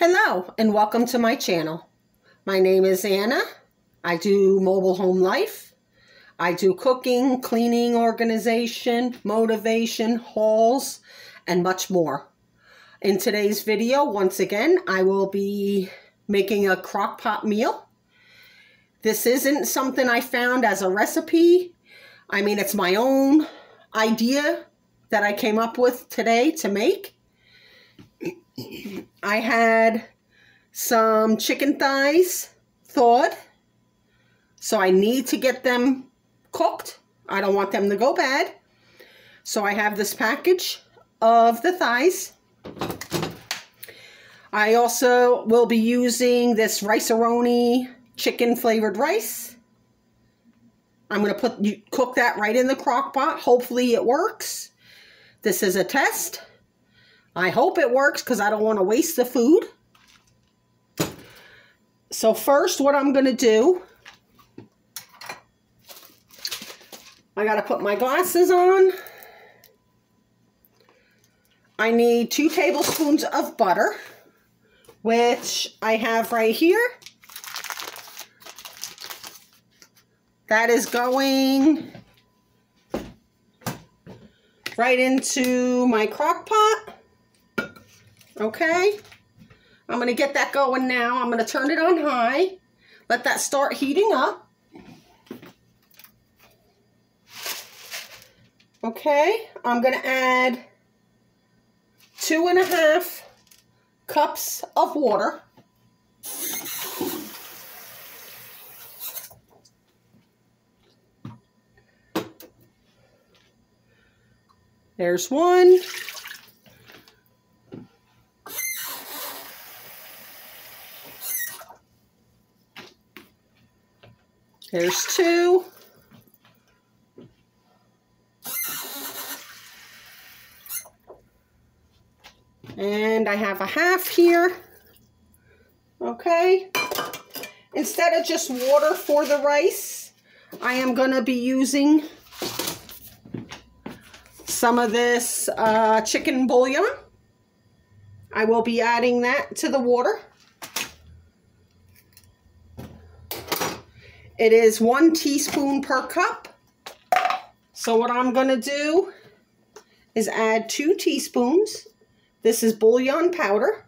Hello and welcome to my channel. My name is Anna. I do mobile home life. I do cooking, cleaning, organization, motivation, hauls, and much more. In today's video, once again, I will be making a crock pot meal. This isn't something I found as a recipe. I mean, it's my own idea that I came up with today to make. I had some chicken thighs thawed. So I need to get them cooked. I don't want them to go bad. So I have this package of the thighs. I also will be using this Rice-A-Roni chicken flavored rice. I'm going to put cook that right in the crock pot. Hopefully it works. This is a test. I hope it works because I don't want to waste the food. So first what I'm going to do, I got to put my glasses on. I need two tablespoons of butter, which I have right here. That is going right into my crock pot. Okay. I'm going to get that going now. I'm going to turn it on high. Let that start heating up. Okay. I'm going to add two and a half cups of water. There's one. There's two. And I have a half here. Okay. Instead of just water for the rice, I am going to be using some of this uh, chicken bouillon. I will be adding that to the water. It is one teaspoon per cup. So what I'm going to do is add two teaspoons. This is bouillon powder.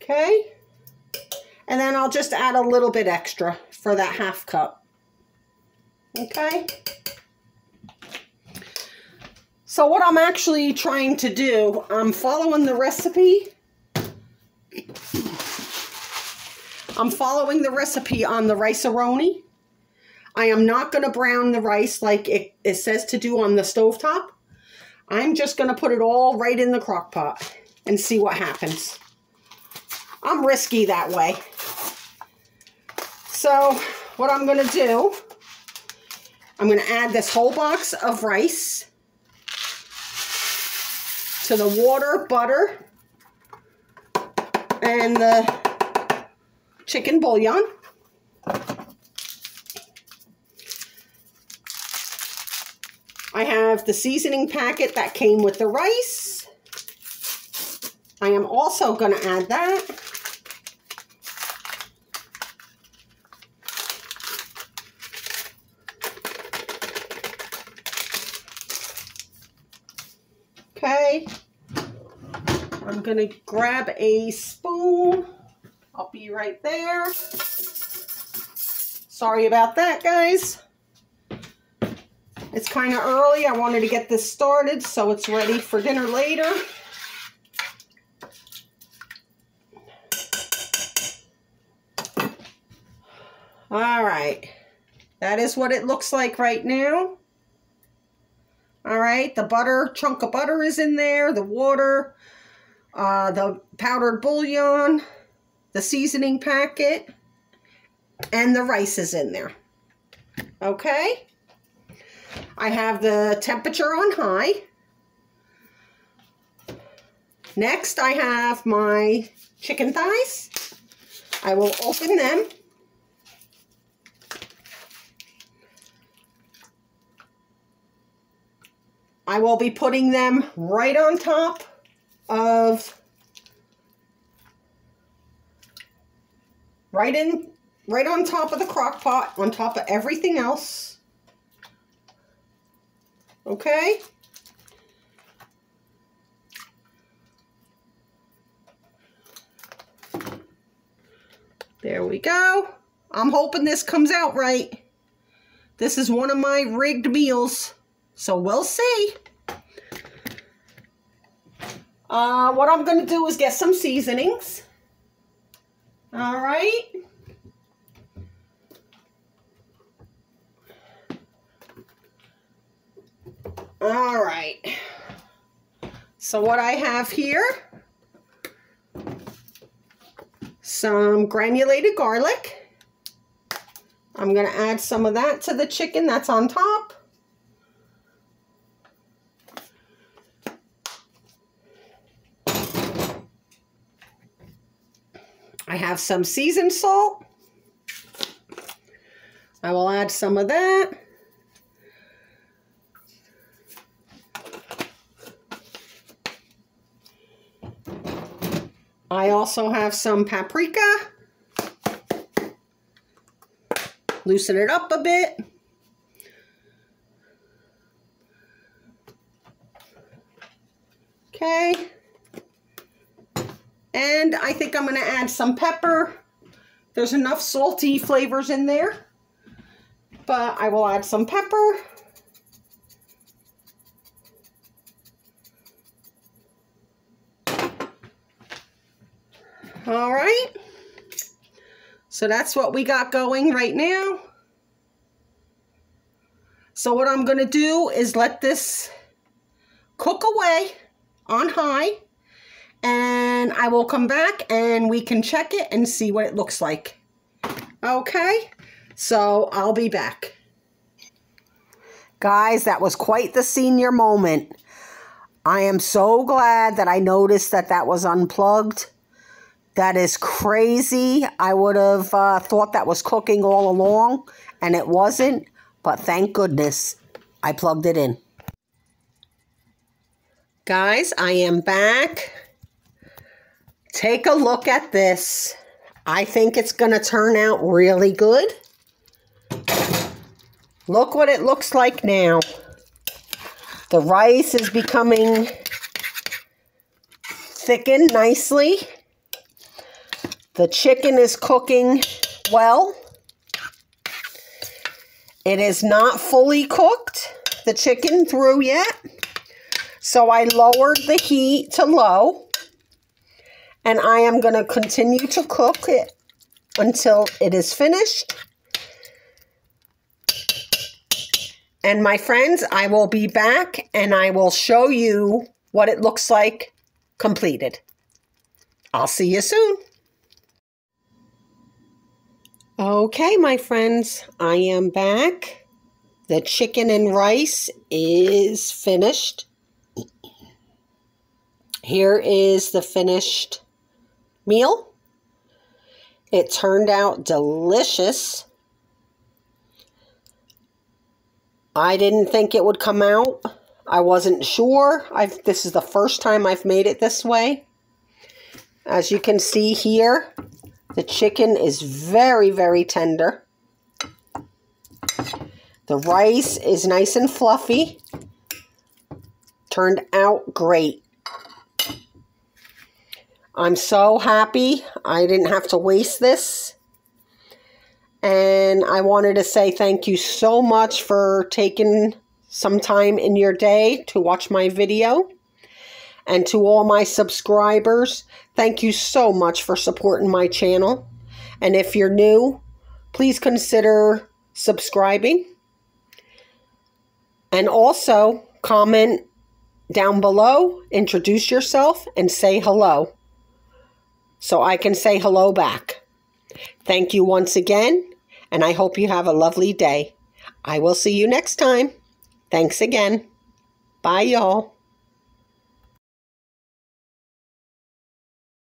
Okay. And then I'll just add a little bit extra for that half cup. Okay. So what I'm actually trying to do, I'm following the recipe I'm following the recipe on the rice-a-roni. I am not going to brown the rice like it, it says to do on the stove top. I'm just going to put it all right in the crock pot and see what happens. I'm risky that way. So what I'm going to do, I'm going to add this whole box of rice to the water, butter, and the chicken bouillon. I have the seasoning packet that came with the rice. I am also going to add that. Okay. I'm going to grab a spoon. I'll be right there. Sorry about that, guys. It's kind of early. I wanted to get this started so it's ready for dinner later. All right. That is what it looks like right now. All right. The butter, chunk of butter is in there. The water, uh, the powdered bouillon, the seasoning packet, and the rice is in there. Okay? I have the temperature on high. Next, I have my chicken thighs. I will open them. I will be putting them right on top of, right in, right on top of the crock pot, on top of everything else. Okay? There we go. I'm hoping this comes out right. This is one of my rigged meals, so we'll see. Uh, what I'm going to do is get some seasonings. All right. All right. So what I have here, some granulated garlic. I'm going to add some of that to the chicken that's on top. I have some seasoned salt. I will add some of that. I also have some paprika. Loosen it up a bit. Okay. And I think I'm going to add some pepper. There's enough salty flavors in there. But I will add some pepper. All right. So that's what we got going right now. So what I'm going to do is let this cook away on high. And I will come back and we can check it and see what it looks like. Okay. So I'll be back. Guys, that was quite the senior moment. I am so glad that I noticed that that was unplugged that is crazy. I would have uh, thought that was cooking all along, and it wasn't. But thank goodness I plugged it in. Guys, I am back. Take a look at this. I think it's going to turn out really good. Look what it looks like now. The rice is becoming thickened nicely. The chicken is cooking well. It is not fully cooked, the chicken through yet. So I lowered the heat to low. And I am going to continue to cook it until it is finished. And my friends, I will be back and I will show you what it looks like completed. I'll see you soon. Okay, my friends, I am back. The chicken and rice is finished. Here is the finished meal. It turned out delicious. I didn't think it would come out. I wasn't sure. I've, this is the first time I've made it this way. As you can see here, the chicken is very, very tender. The rice is nice and fluffy. Turned out great. I'm so happy I didn't have to waste this. And I wanted to say thank you so much for taking some time in your day to watch my video. And to all my subscribers, thank you so much for supporting my channel. And if you're new, please consider subscribing. And also comment down below, introduce yourself, and say hello so I can say hello back. Thank you once again, and I hope you have a lovely day. I will see you next time. Thanks again. Bye, y'all.